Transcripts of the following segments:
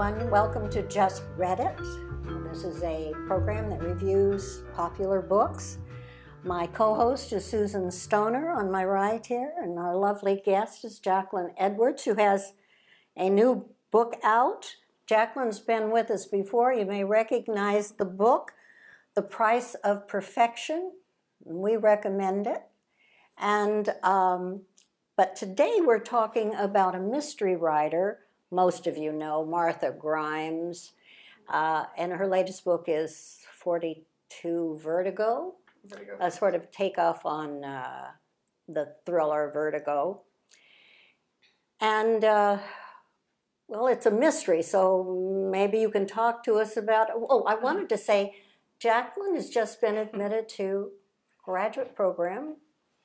everyone. Welcome to Just Read It. This is a program that reviews popular books. My co host is Susan Stoner on my right here, and our lovely guest is Jacqueline Edwards, who has a new book out. Jacqueline's been with us before. You may recognize the book, The Price of Perfection. We recommend it. And um, but today we're talking about a mystery writer most of you know, Martha Grimes. Uh, and her latest book is 42 Vertigo, Vertigo. a sort of takeoff on uh, the thriller Vertigo. And, uh, well, it's a mystery, so maybe you can talk to us about. Oh, I wanted to say Jacqueline has just been admitted to graduate program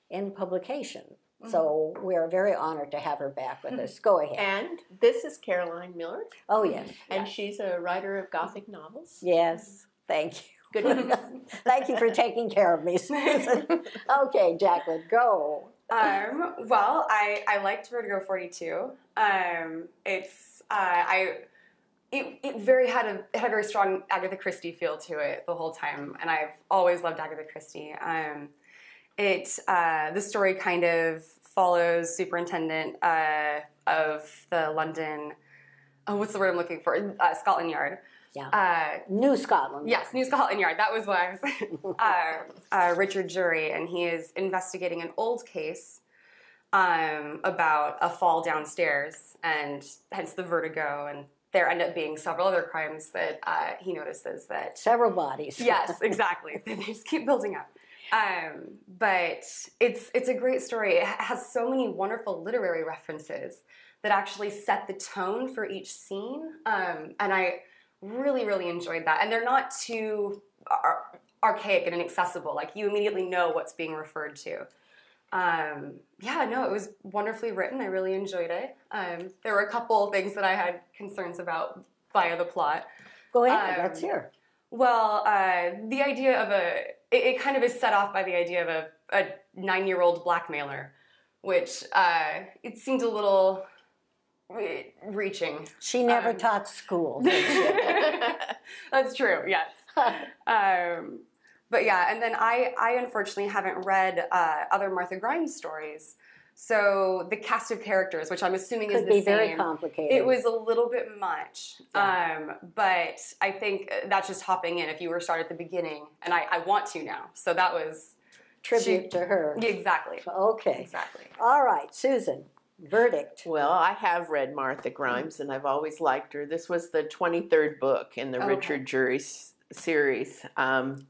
in publication. Mm-hmm. So we are very honored to have her back with us. Go ahead. And this is Caroline Miller. Oh, yes. And yes. she's a writer of Gothic novels. Yes. Thank you. Good. Thank you for taking care of me, Susan. okay, Jacqueline, go. Um, well, I, I liked Vertigo 42. Um, it's, uh, I, it, it very had a, it had a very strong Agatha Christie feel to it the whole time. And I've always loved Agatha Christie. Um, it uh, the story kind of follows superintendent uh, of the London. Oh, what's the word I'm looking for? Uh, Scotland Yard. Yeah. Uh, New Scotland. Yes, New Scotland Yard. That was I was. Uh, uh, Richard Jury, and he is investigating an old case um, about a fall downstairs, and hence the vertigo. And there end up being several other crimes that uh, he notices that several bodies. yes, exactly. they just keep building up. Um, but it's it's a great story. It has so many wonderful literary references that actually set the tone for each scene, um, and I really really enjoyed that. And they're not too ar- archaic and inaccessible. Like you immediately know what's being referred to. Um, yeah, no, it was wonderfully written. I really enjoyed it. Um, there were a couple things that I had concerns about via the plot. Go ahead, let's um, hear. Well, uh, the idea of a it, it, kind of is set off by the idea of a, a nine year old blackmailer, which uh, it seemed a little reaching. She never um, taught school. That's true. Yes. um, but yeah, and then I I unfortunately haven't read uh, other Martha Grimes stories. So the cast of characters, which I'm assuming Could is the be same, very complicated. It was a little bit much, yeah. um, but I think that's just hopping in. If you were start at the beginning, and I, I want to now, so that was tribute she, to her. Exactly. Okay. Exactly. All right, Susan. Verdict. Well, I have read Martha Grimes, and I've always liked her. This was the 23rd book in the okay. Richard Jury series. Um,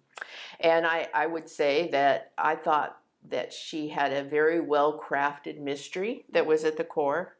and I, I would say that I thought that she had a very well crafted mystery that was at the core.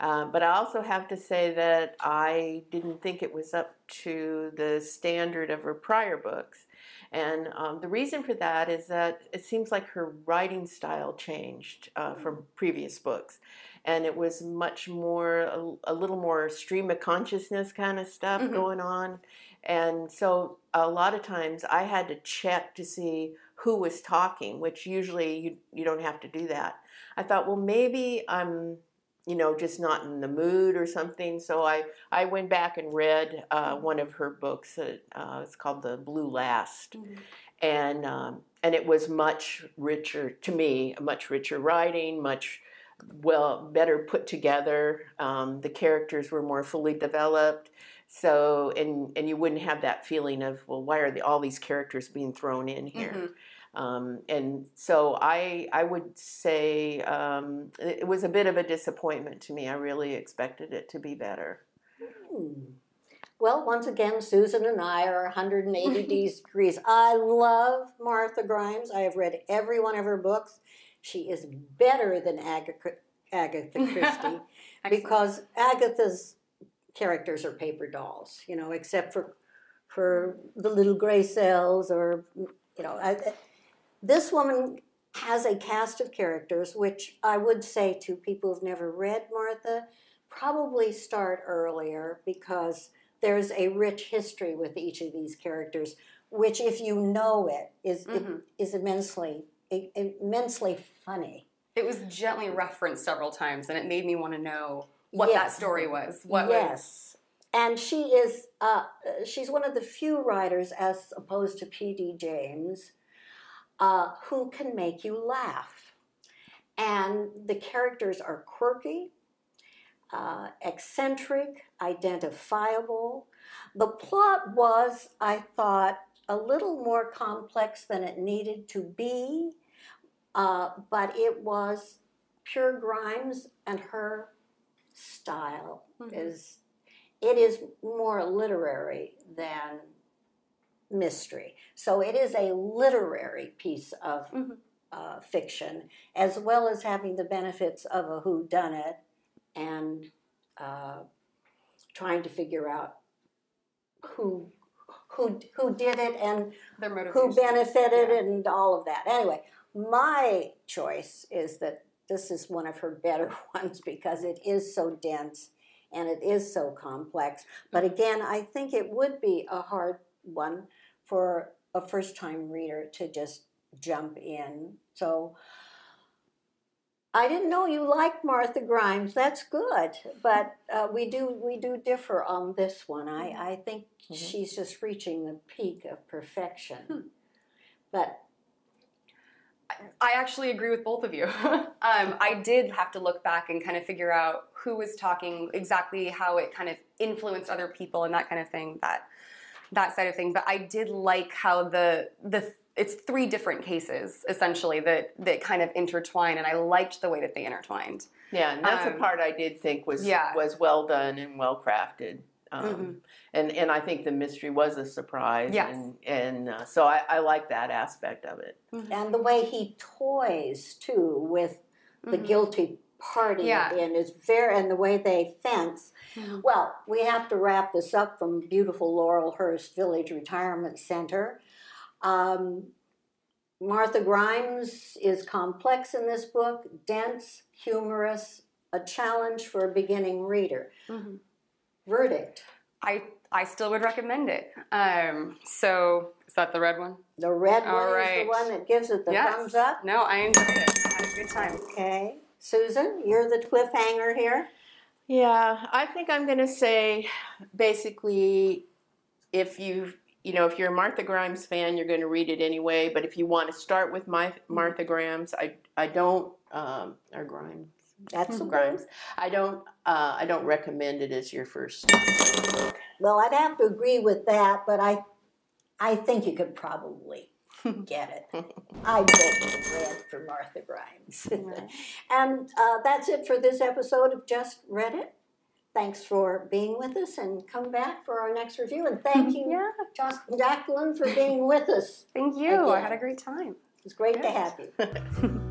Um, but I also have to say that I didn't think it was up to the standard of her prior books. And um, the reason for that is that it seems like her writing style changed uh, from previous books. And it was much more, a, a, little more stream of consciousness kind of stuff mm-hmm. going on. And so a lot of times I had to check to see who was talking, which usually you you don't have to do that. I thought, well, maybe I'm you know just not in the mood or something. So I I went back and read uh, one of her books. Uh, it's called The Blue Last, mm-hmm. and um, and it was much richer to me, much richer writing, much well better put together. Um, the characters were more fully developed. So and and you wouldn't have that feeling of well, why are the, all these characters being thrown in here? Mm-hmm. Um, and so I, I would say um, it was a bit of a disappointment to me. I really expected it to be better. Hmm. Well, once again, Susan and I are 180 degrees. I love Martha Grimes. I have read every one of her books. She is better than Agatha, Agatha Christie because Agatha's characters are paper dolls, you know, except for for the little gray cells or you know. I, this woman has a cast of characters, which I would say to people who've never read Martha, probably start earlier because there's a rich history with each of these characters, which, if you know it, is, mm-hmm. it, is immensely immensely funny. It was gently referenced several times, and it made me want to know what yes. that story was. What yes. and she is uh, she's one of the few writers, as opposed to P.D. James, uh, who can make you laugh. And the characters are quirky, uh, eccentric, identifiable. The plot was, I thought, a little more complex than it needed to be, uh, but it was pure Grimes and her style Mhm. is it is more literary than mystery. So it is a literary piece of Mhm. uh, fiction, as well as having the benefits of a who done it and uh, trying to figure out who who who did it and who benefited Yeah. and all of that. Anyway, my choice is that this is one of her better ones because it is so dense and it is so complex. But again, I think it would be a hard one for a first time reader to just jump in. So I didn't know you liked Martha Grimes. That's good, but uh, we do we do differ on this one. I I think Mhm. she's just reaching the peak of perfection. Hmm. But I actually agree with both of you. um, I did have to look back and kind of figure out who was talking, exactly how it kind of influenced other people and that kind of thing. That that side of thing. But I did like how the the it's three different cases essentially that that kind of intertwine, and I liked the way that they intertwined. Yeah, and that's the Um, part I did think was yeah. was well done and well crafted. Um, Mhm. And and I think the mystery was a surprise. Yes. And and uh, so I, I like that aspect of it. and the way he toys too with the Mhm. guilty party Yeah. at the end is very and the way they fence. Mhm. Well, we have to wrap this up from beautiful Laurelhurst Village Retirement Center. Um, Martha Grimes is complex in this book, dense, humorous, a challenge for a beginning reader. Mhm. Verdict. I I still would recommend it. Um, so is that the red one? The red All one is the one that gives it the yes. thumbs up. No, I enjoyed it. I had a good time. Okay. Susan, you're the cliffhanger here. Yeah, I think I'm going to say basically if you you know if you're a Martha Grimes fan, you're going to read it anyway. But if you want to start with my Martha Grimes, I I don't um, or Grimes That's Mhm. Grimes. I don't uh, I don't recommend it as your first book. Well, I'd have to agree with that, but I, I think you could probably get it. I vote read for Martha Grimes. Right. and uh, that's it for this episode of Just Read It. Thanks for being with us, and come back for our next review. And thank you, Yeah. Jacqueline, for being with us. Thank you. I had a great time. It's great to have you.